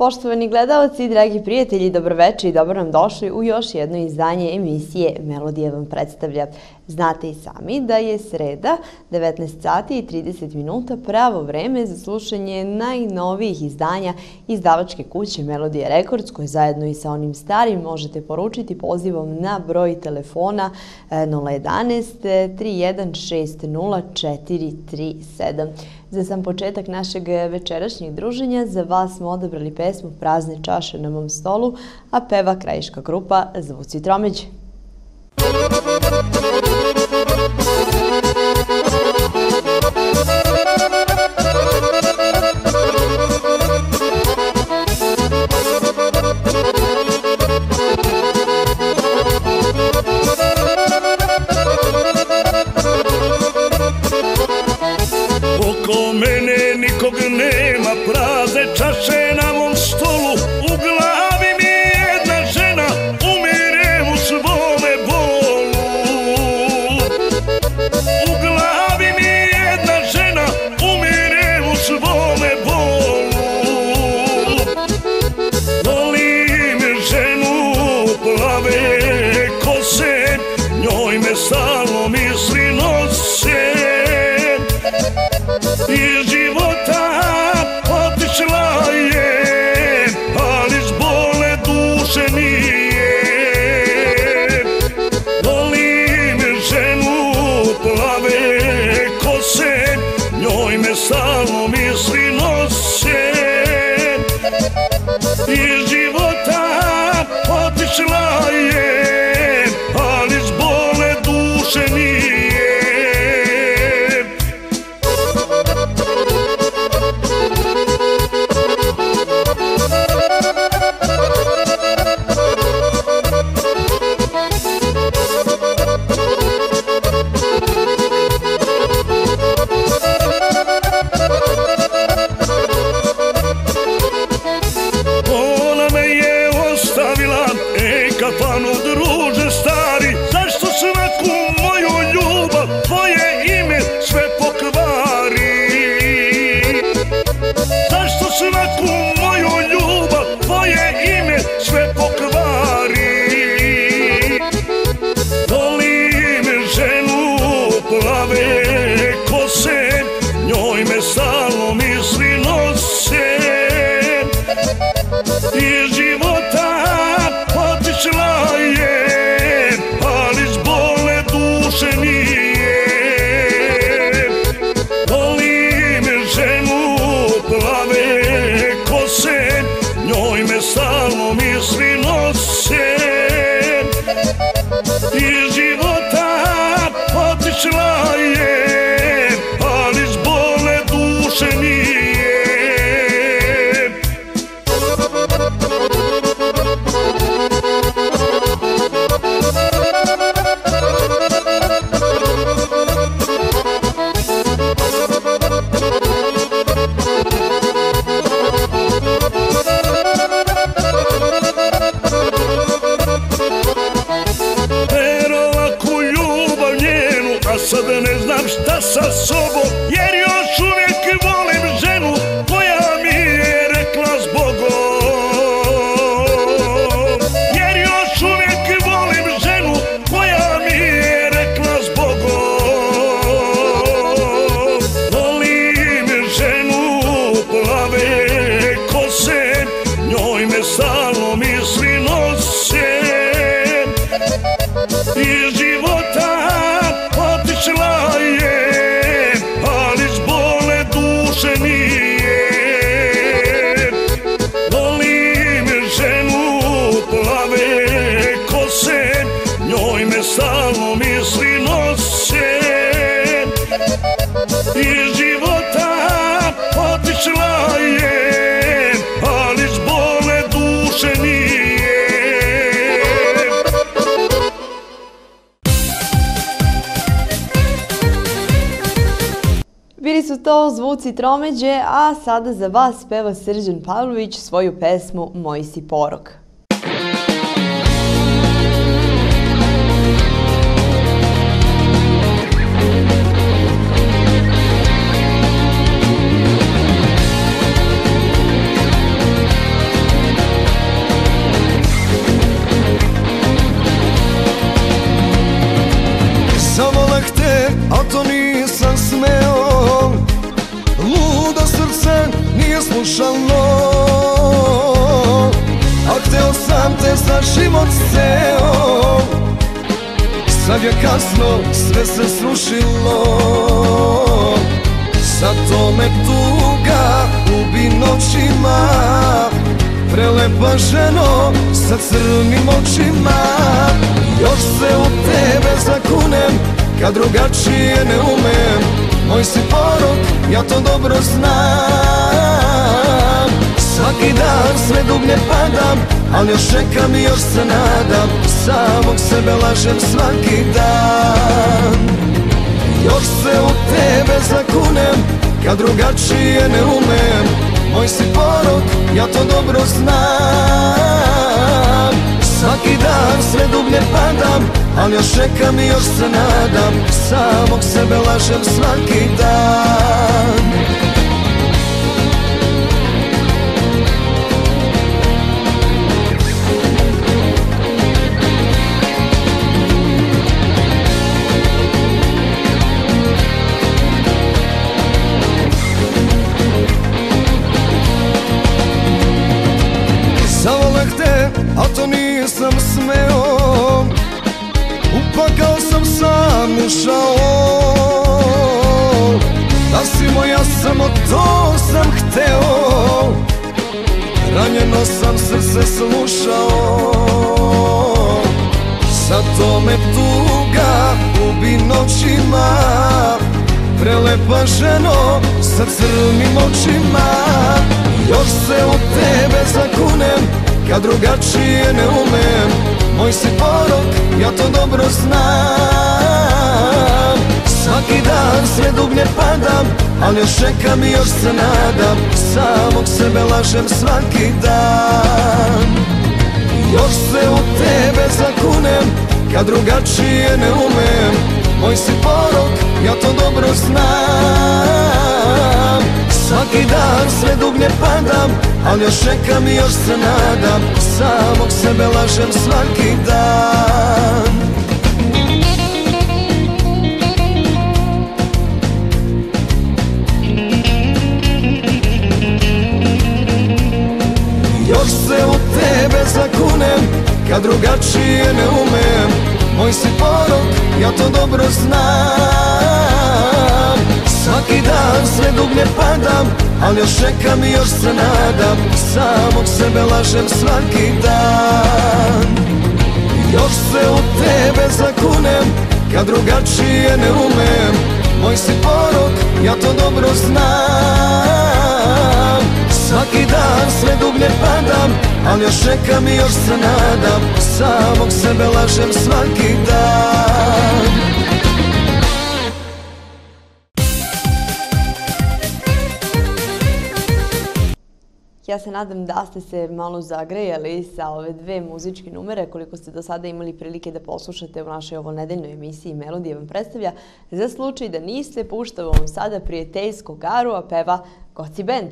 Poštovani gledalci, dragi prijatelji, dobroveče i dobro nam došli u još jedno izdanje emisije Melodija vam predstavlja. Znate i sami da je sreda, 19 sati i 30 minuta, pravo vreme za slušanje najnovijih izdanja izdavačke kuće Melodija Records, koje zajedno i sa onim starim možete poručiti pozivom na broj telefona 011 3160 437. Za sam početak našeg večerašnjeg druženja za vas smo odabrali pesmu Prazne čaše na mom stolu, a peva krajiška grupa Zvuci tromeđe. to zvuci tromeđe, a sada za vas peva Srđan Pavlović svoju pesmu Moj si porok. Život ceo Sad je kasno, sve se srušilo. Sad to me tuga ubi noćima. Prelepa ženo sa crnim očima. Još se u tebe zakunem Kad drugačije ne umem. Moj si porok, ja to dobro znam Svaki dan sve dublje padam Ali još čekam i još se nadam Samog sebe lažem svaki dan. Još se u tebe zakunem Kad drugačije ne umem Moj si porok, ja to dobro znam. Svaki dan sve dublje padam Ali još čekam i još se nadam Samog sebe lažem svaki dan ušao Da si moja samo to sam hteo. Ranjeno sam srce slušao. Sad to me tuga ubi noćima Prelepa ženo sa crnim očima. Još se u tebe zakunem Kad drugačije ne umem Moj si porok, ja to dobro znam. Svaki dan sve dublje padam Ali još čekam i još se nadam. Samog sebe lažem svaki dan. Još se u tebe zakunem Kad drugačije ne umem. Moj si porok, ja to dobro znam Svaki dan sve dublje padam Ali još čekam i još se nadam. Samog sebe lažem svaki dan. Još se u tebe zakunem Kad drugačije ne umem. Moj si porok, ja to dobro znam Svaki dan sve dublje padam Ali još čekam i još se nadam. Samog sebe lažem svaki dan. Još se u tebe zakunem Kad drugačije ne umem. Moj si porok, ja to dobro znam. Svaki dan sve dublje padam Ali još čekam i još se nadam. Samog sebe lažem svaki dan Ja se nadam da ste se malo zagrejali sa ove dve muzičke numere koliko ste do sada imali prilike da poslušate u našoj ovo nedeljnoj emisiji Melodija vam predstavlja. Za slučaj da niste, puštamo vam sada prijateljsku garu, a peva Goci Band.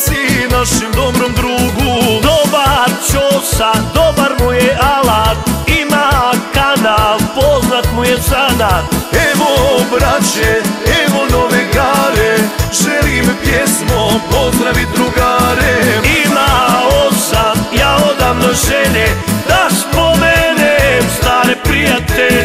Ćosi našim dobrom drugu. Dobar Ćosa, dobar mu je alat. Ima kanal, poznat mu je zanat. Evo braće, evo nove gare. Želim pjesmom pozdravit drugare. Ima osam, ja odavno želje Da spomenem stare prijatelje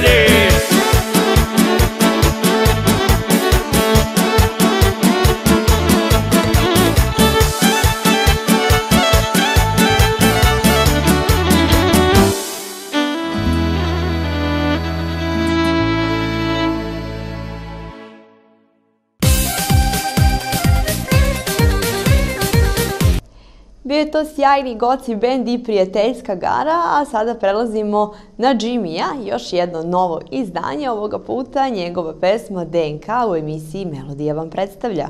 sjajni goci bend i prijateljska gara, a sada prelazimo na Jimmya, još jedno novo izdanje, ovoga puta njegova pesma DNK u emisiji Melodija vam predstavlja.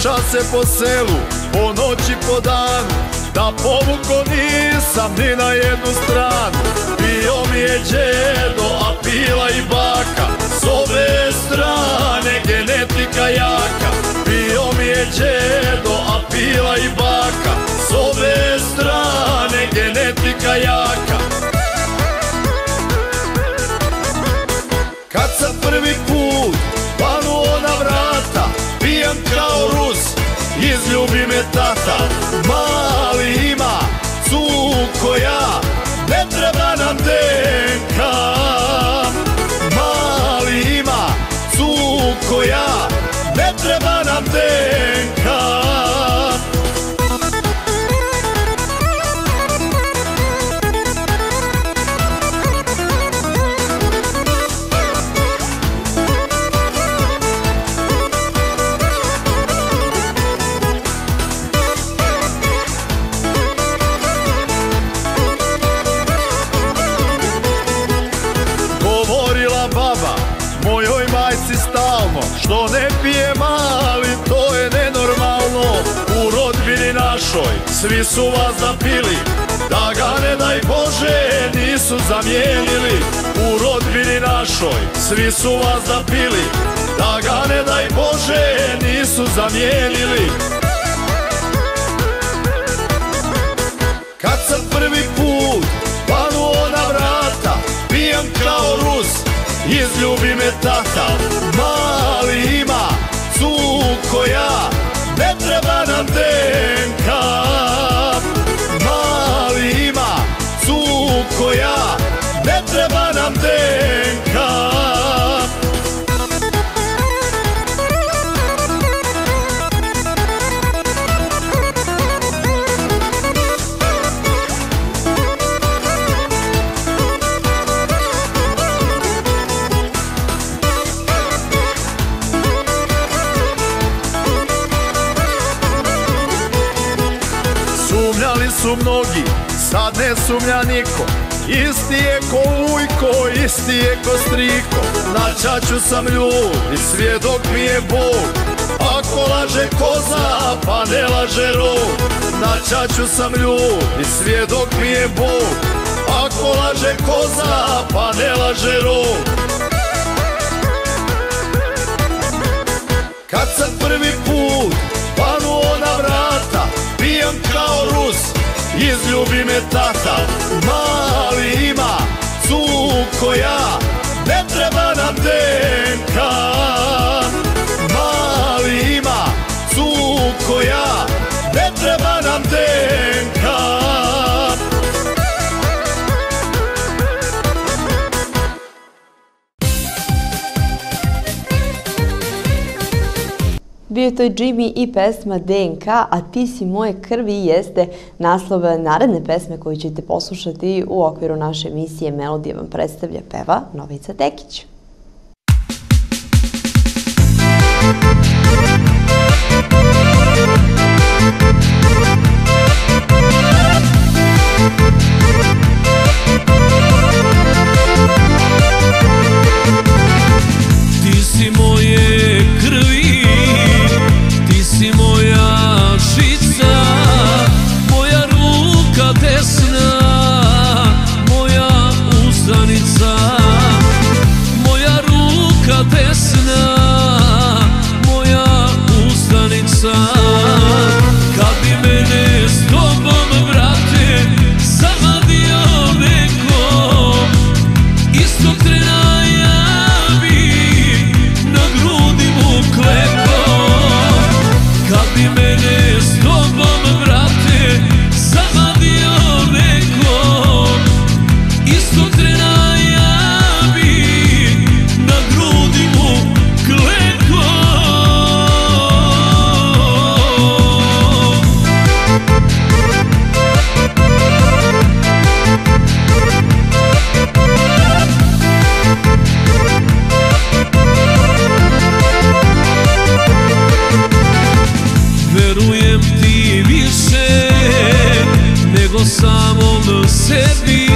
Priča se po selu, po noći, po danu. Da povuko nisam ni na jednu stranu. Bio mi je djedo, a pila i baka. S ove strane genetika jaka. Bio mi je djedo, a pila i baka. S ove strane genetika jaka tata Mali ima cuko ja, ne treba nam denka Mali ima cuko ja, ne treba nam denka svi su vas zapili Da ga ne daj Bože nisu zamijenili. U rodbini našoj svi su vas zapili Da ga ne daj Bože nisu zamijenili. Kad sam prvi put panuo na vrata Pijan kao Rus, izljubi me tata Mali sumnja niko. Isti je ko ujko, isti je ko striko. Na čaču sam ljud i svjedok mi je Bog Ako laže koza, pa ne laže rog Na čaču sam ljud i svjedok mi je Bog Ako laže koza, pa ne laže rog Kad sam prvi put panuo na vrata Pijam kao Rus, izljubi me tata Mali ima cuko ja, ne treba nam denka Mali ima cuko ja, ne treba nam denka Bio je to Jimmy i pesma DNK, a ti si moje krvi jeste naslov naredne pesme koju ćete poslušati u okviru naše emisije Melodija vam predstavlja peva Novica Tekić. dostum oldu sevdiğim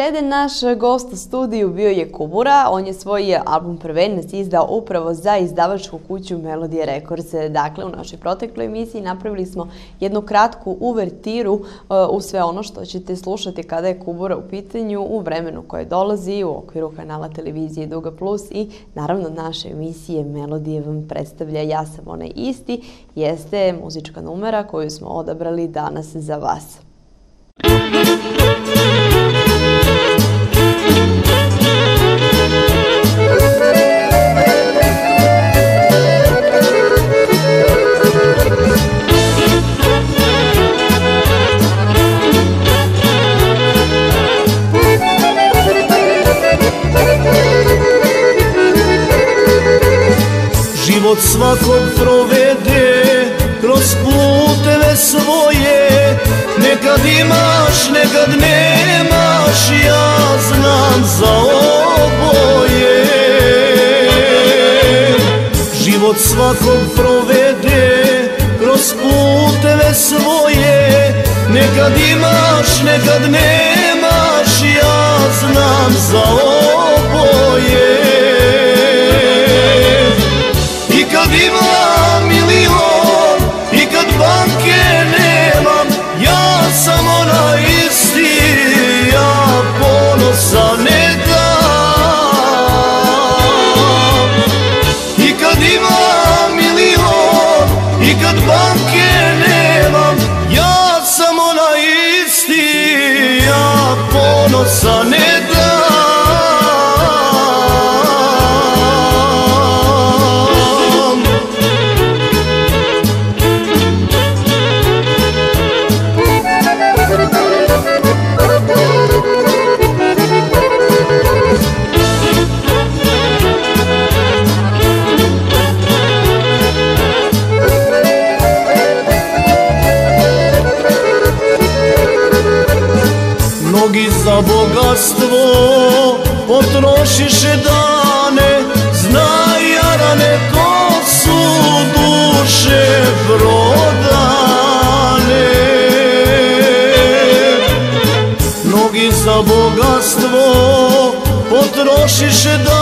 srede naš gost u studiju bio je Kubura. On je svoj album Prvenac izdao upravo za izdavačku kuću Melodije Records. Dakle, u našoj protekloj emisiji napravili smo jednu kratku uvertiru uh, u sve ono što ćete slušati kada je Kubura u pitanju u vremenu koje dolazi u okviru kanala televizije Duga Plus i naravno naše emisije Melodije vam predstavlja Ja sam onaj isti. Jeste muzička numera koju smo odabrali danas za vas. Thank Život svakog provede kroz puteve svoje. Nekad imaš, nekad nemaš, ja znam za oboje. Život svakog provede kroz puteve svoje. Nekad imaš, nekad nemaš, ja znam za oboje kad imam milion, bogatstvo potrošiše dane Znaj jarane ko su duše prodane. Mnogi za bogatstvo potrošiše dane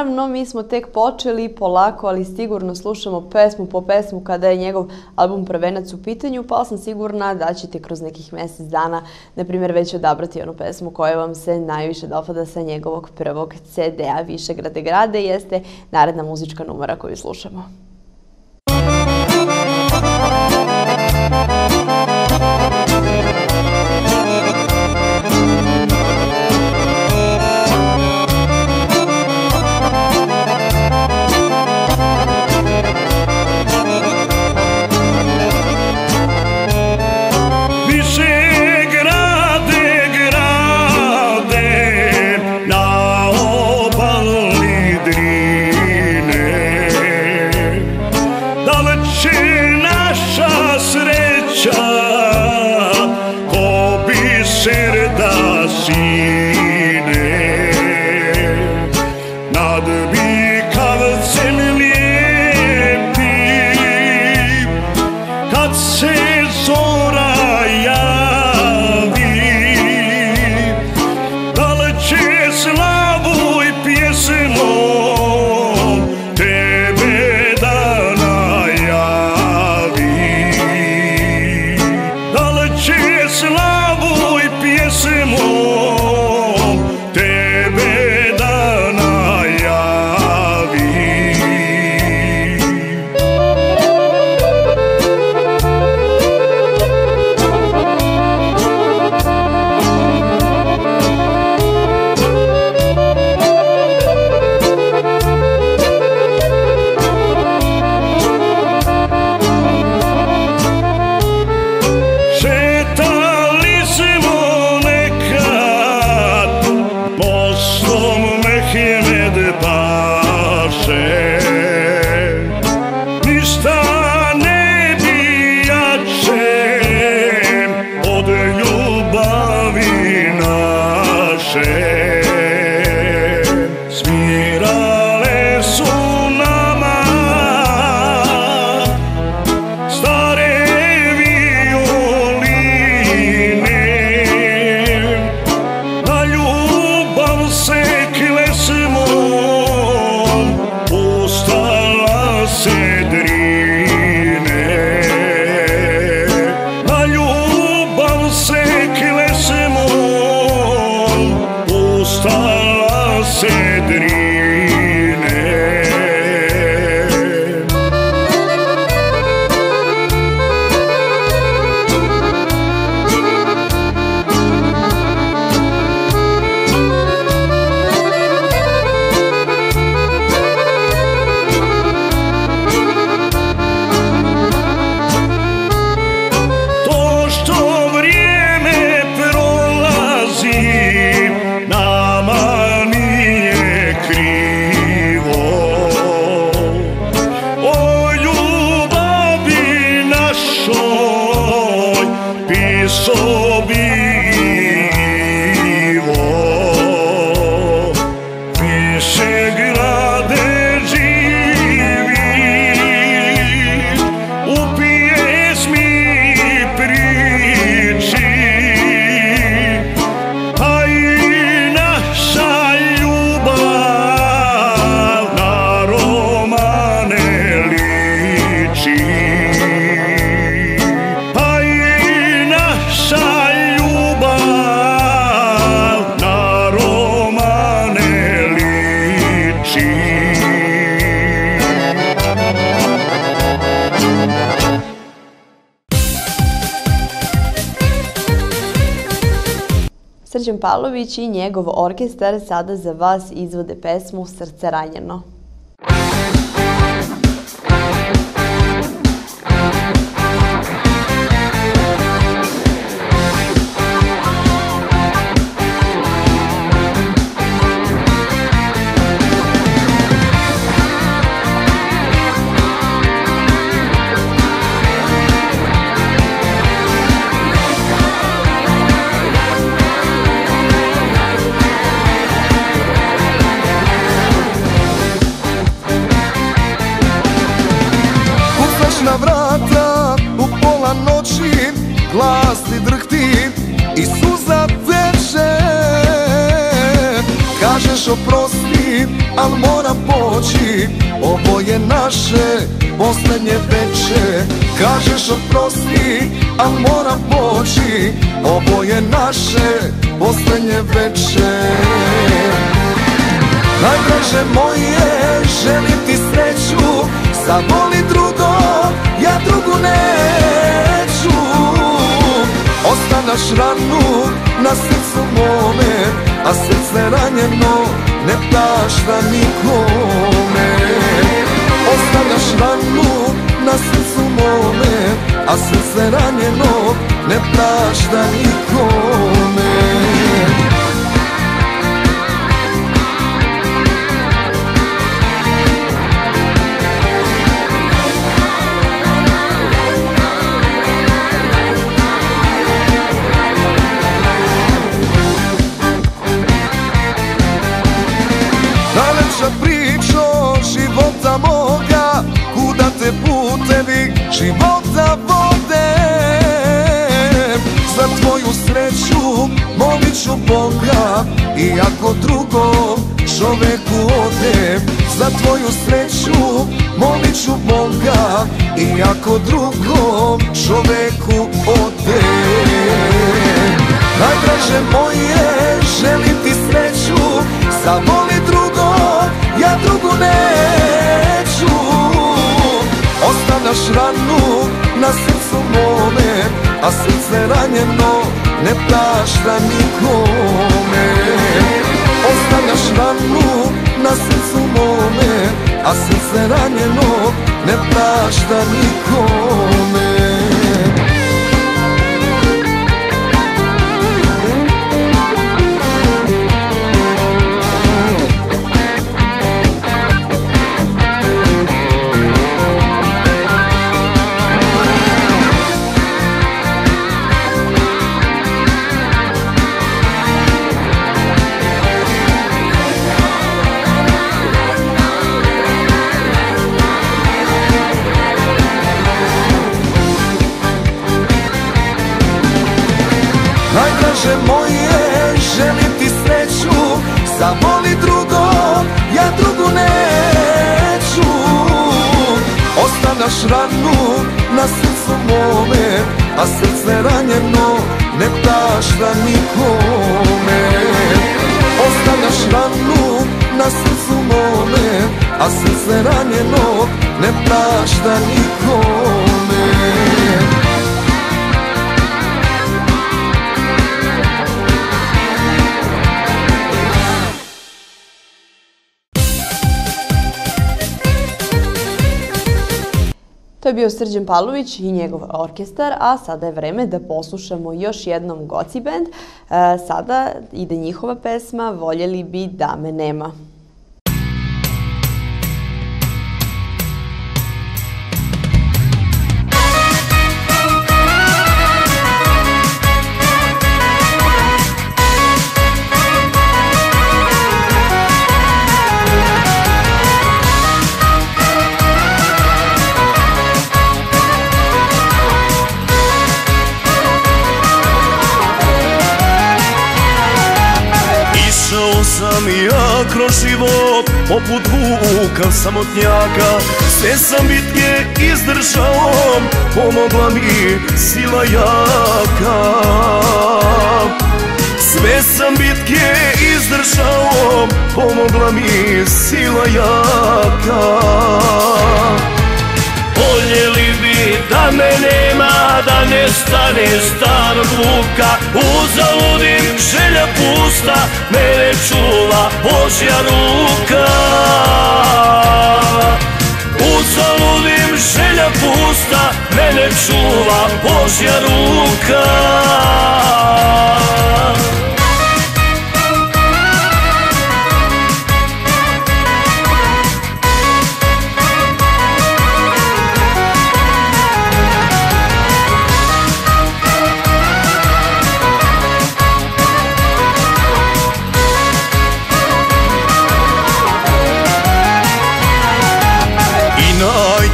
naravno mi smo tek počeli polako, ali sigurno slušamo pesmu po pesmu kada je njegov album Prvenac u pitanju, pa sam sigurna da ćete kroz nekih mjesec dana, na primjer, već odabrati onu pesmu koja vam se najviše dopada sa njegovog prvog CD-a Višegrade grade, jeste naredna muzička numera koju slušamo. Srđan Pavlović i njegov orkestar sada za vas izvode pesmu Srce ranjeno. Al mora poći. Ovo je naše posljednje veče. Najdraže moje, želim ti sreću Zavoli drugo, ja drugu neću. Ostanaš ranu na srcu mome a srce ranjeno ne prašta nikome. Ostavljaš ranu na srcu mome A srce ranjeno ne prašta nikome. Najlepša života moga Kuda te putevi života vode Za tvoju sreću molit ću Boga Iako drugom čoveku ode Za tvoju sreću molit ću Boga Iako drugom čoveku ode Najdraže moje, želim ti sreću Zavoli drugog, ja drugu neću Ostavljaš ranu na srcu mome A srce ranjeno ne prašta nikome. Ostavljaš ranu na srcu mome A srce ranjeno ne prašta nikome Ostavljaš ranu na srcu mome A srce ranjeno ne prašta nikome. Ostavljaš ranu na srcu mome A srce ranjeno ne prašta nikome je bio Srđan Pavlović i njegov orkestar, a sada je vreme da poslušamo još jednom Goci band. E, sada ide njihova pesma Voljeli bi da me nema. Sam ja kroz život poput vuka samotnjaka. Sve sam bitke izdržao, pomogla mi sila jaka. Sve sam bitke izdržao, pomogla mi sila jaka Voljeli bi da me nema, da ne stane starog vuka Uzaludim želja pusta, mene čuva Božja ruka. Uzaludim želja pusta, mene čuva Božja ruka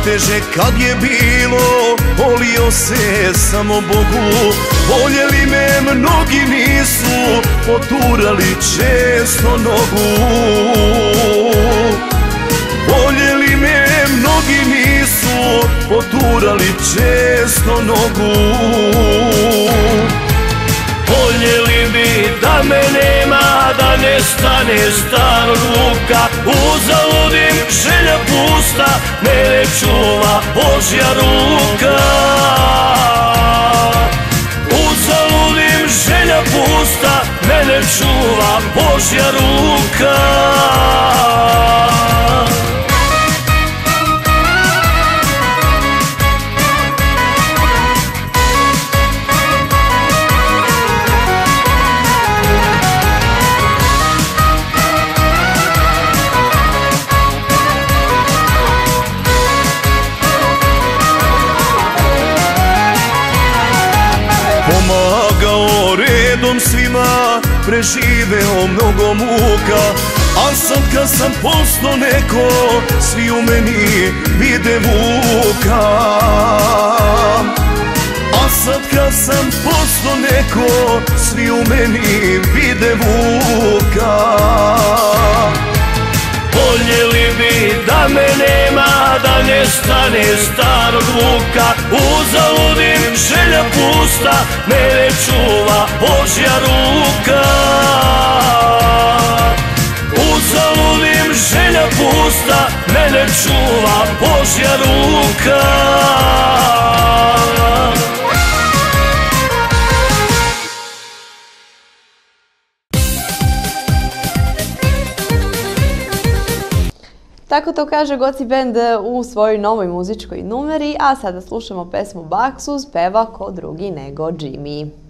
najteže kad je bilo Volio se samo Bogu. Voljeli me mnogi nisu Poturali često nogu. Voljeli me mnogi nisu Poturali često nogu. Voljeli bi da me nema, da ne stane starog luka Uzaludim želja pusta, mene čuva Božja ruka. Uzaludim želja pusta, mene čuva Božja ruka preživeo mnogo muka. A sad kad sam posto neko Svi u meni vide Vuka. A sad kad sam posto neko Svi u meni vide Vuka Voljeli bi da me nema Da nestane starog vuka. Uzaludim želja pusta Mene čuva Božja ruka. Uzaludim želja pusta Mene čuva Božja ruka Tako to kaže Goci Band u svojoj novoj muzičkoj numeri, a sada slušamo pesmu Baksus, peva ko drugi nego Jimmy.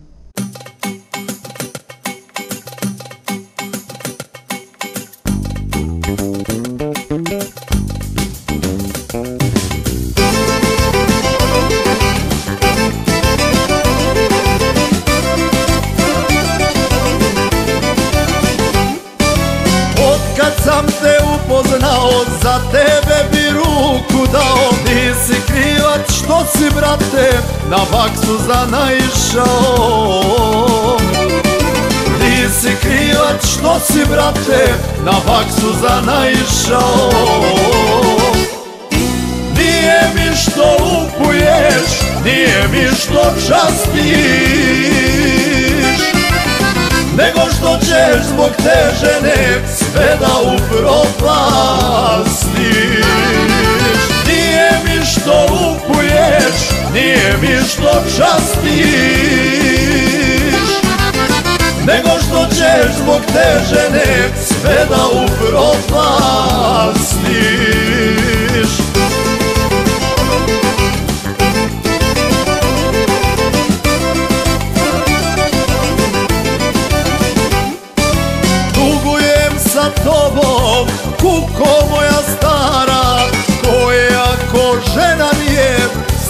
Na baksu zanaišao Ti si krivac što si brate Na baksu zanaišao Nije mi što lupuješ Nije mi što častiš. Nego što ćeš zbog te žene sve da upropastiš. Nije mi što mi što častiš Nego što ćeš zbog te žene sve da upropastiš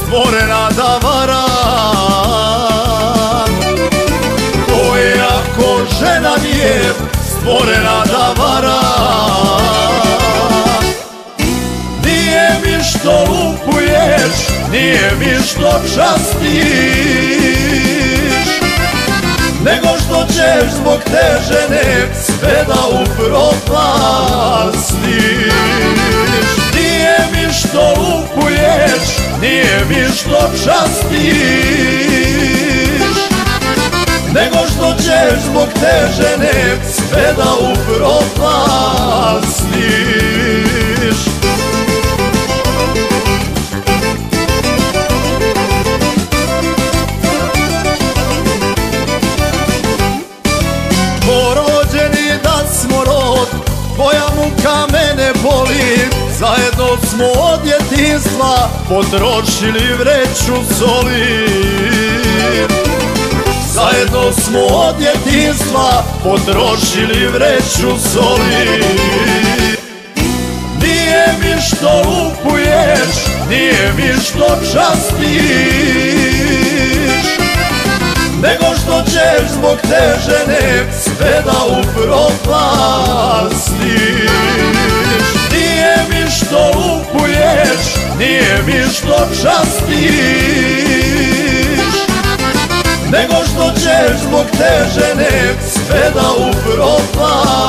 stvorena da vara. Koja ko žena mi je stvorena da vara. Nije mi što lupuješ, nije mi što častiš nego što ćeš zbog te žene sve da upropastiš Nije mi što lupuješ, nije mi što častiš Nego što ćeš zbog te žene sve da upropastiš Porođeni da smo rod, tvoja muka mene boli Zajedno smo od djetinstva potrošili vreću soli. Zajedno smo od djetinstva potrošili vreću soli. Nije mi što lupuješ, nije mi što častiš. Nego što ćeš zbog te žene sve da upropastiš što lupuješ, nije mi što častiš. Nego što ćeš zbog te žene sve da upropastiš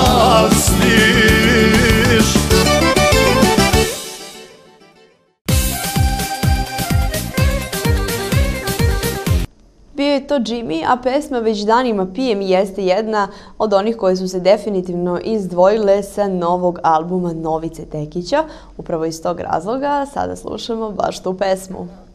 je to Jimmy, a pesma Već danima pijem jeste jedna od onih koje su se definitivno izdvojile sa novog albuma Novice Tekića. Upravo iz tog razloga sada slušamo baš tu pesmu.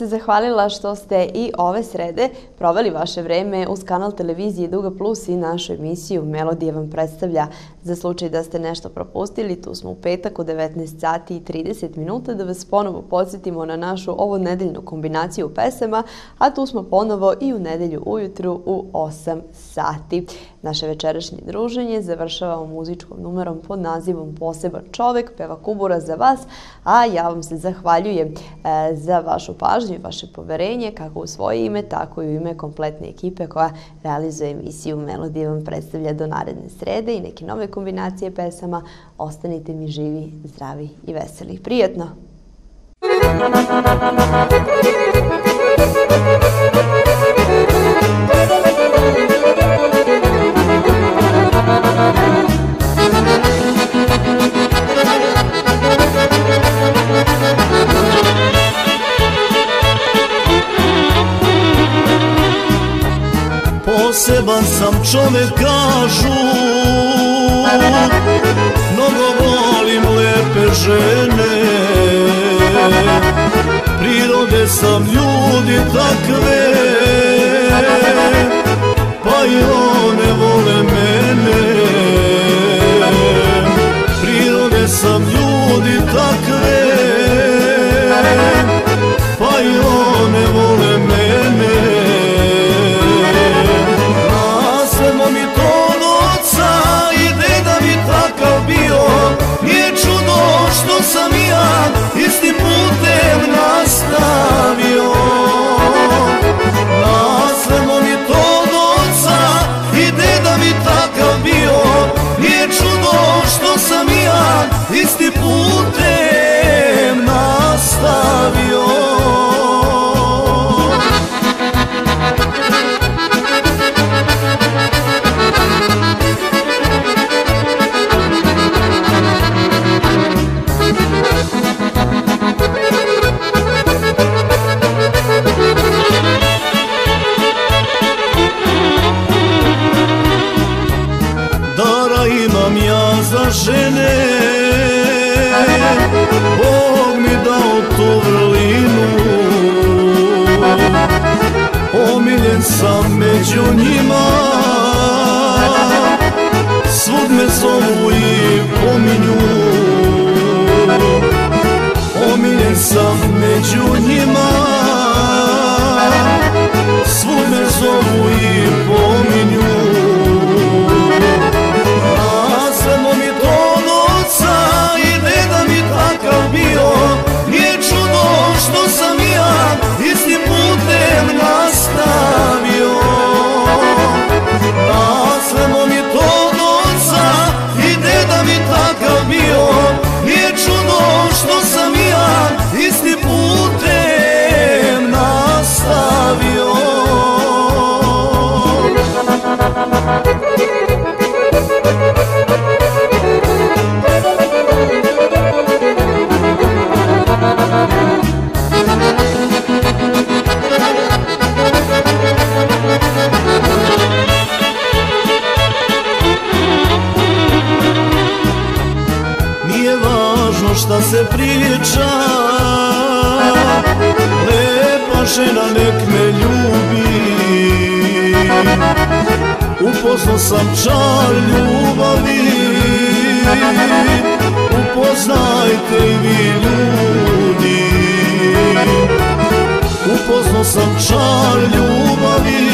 Se zahvalila što ste i ove srede proveli vaše vreme uz kanal televizije Duga Plus i našu emisiju Melodija vam predstavlja za slučaj da ste nešto propustili. Tu smo u petak u 19 sati i 30 minuta da vas ponovo podsjetimo na našu ovo nedeljnu kombinaciju pesama, a tu smo ponovo i u nedelju ujutru u 8 sati. Naše večerašnje druženje završavamo muzičkom numerom pod nazivom Poseban čovek, peva Kubura za vas, a ja vam se zahvaljujem e, za vašu pažnju i vaše poverenje, kako u svoje ime, tako i u ime kompletne ekipe koja realizuje emisiju Melodija vam predstavlja do naredne srede i neke nove kombinacije pesama. Ostanite mi živi, zdravi i veseli. Prijetno! Poseban sam čovek kažu. Mnogo volim lepe žene. Prirode sam ljudi takve. Pa i one vole mene. Prirode sam ljudi takve priča Lepa žena nek me ljubi. Upoznao sam čar ljubavi. Upoznajte i vi ljudi. Upoznao sam čar ljubavi.